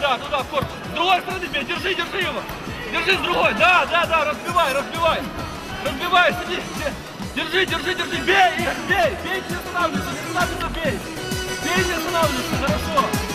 да, туда, в корпус. С другой стороны бей, держи, держи его. Держи с другой, да, да, да, разбивай, разбивай. Разбивай, сиди. Держи, держи, держи, бей бей, бей, не останавливайся, не останавливайся, бей. Бей, не останавливайся, хорошо.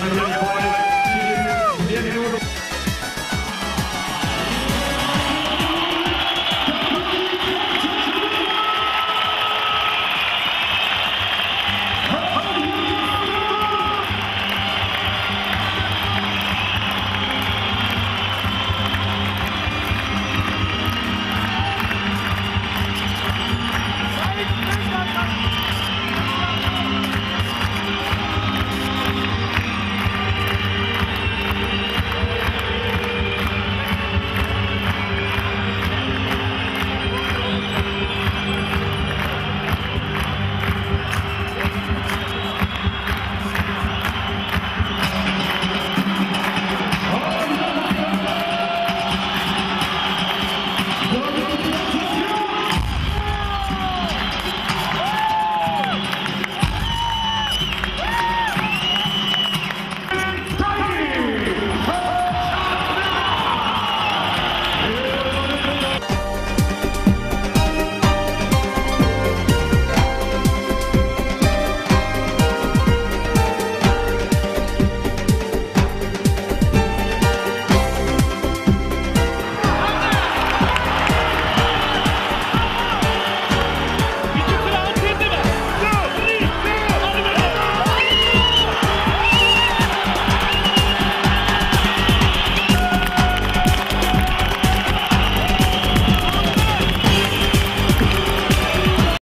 Thank you.